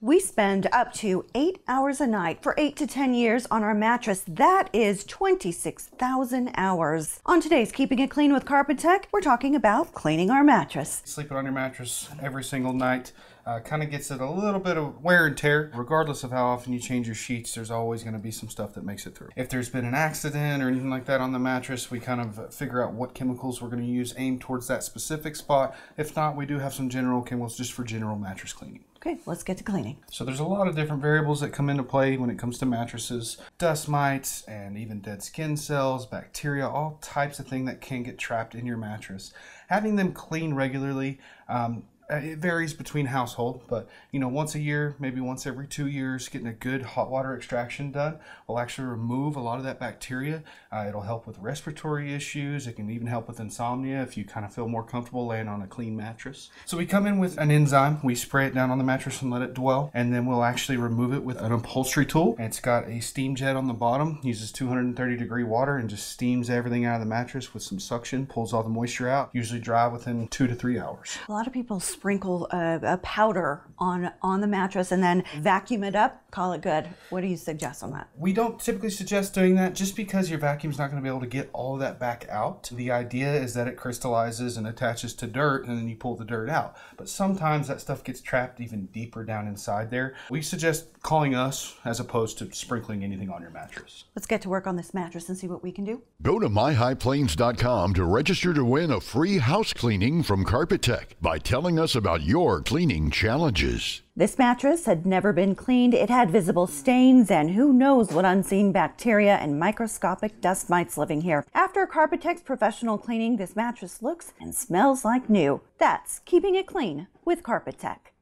We spend up to eight hours a night for eight to 10 years on our mattress. That is 26,000 hours. On today's Keeping It Clean with Carpet Tech, we're talking about cleaning our mattress. Sleeping on your mattress every single night uh, kind of gets it a little bit of wear and tear. Regardless of how often you change your sheets, there's always going to be some stuff that makes it through. If there's been an accident or anything like that on the mattress, we kind of figure out what chemicals we're going to use aimed towards that specific spot. If not, we do have some general chemicals just for general mattress cleaning. Okay, let's get to cleaning. So there's a lot of different variables that come into play when it comes to mattresses. Dust mites and even dead skin cells, bacteria, all types of things that can get trapped in your mattress. Having them clean regularly um, it varies between household, but you know, once a year, maybe once every two years, getting a good hot water extraction done will actually remove a lot of that bacteria. Uh, it'll help with respiratory issues. It can even help with insomnia if you kind of feel more comfortable laying on a clean mattress. So we come in with an enzyme, we spray it down on the mattress and let it dwell, and then we'll actually remove it with an upholstery tool. It's got a steam jet on the bottom, uses 230 degree water and just steams everything out of the mattress with some suction, pulls all the moisture out, usually dry within two to three hours. A lot of people sprinkle a, a, powder on on the mattress and then vacuum it up. Call it good. What do you suggest on that? We don't typically suggest doing that just because your vacuum's not going to be able to get all of that back out. The idea is that it crystallizes and attaches to dirt and then you pull the dirt out. But sometimes that stuff gets trapped even deeper down inside there. We suggest calling us as opposed to sprinkling anything on your mattress. Let's get to work on this mattress and see what we can do. Go to myhighplains.com to register to win a free house cleaning from Carpet Tech by telling us about your cleaning challenges. This mattress had never been cleaned. It had visible stains and who knows what unseen bacteria and microscopic dust mites living here. After Carpet Tech's professional cleaning, this mattress looks and smells like new. That's keeping it clean with Carpet Tech.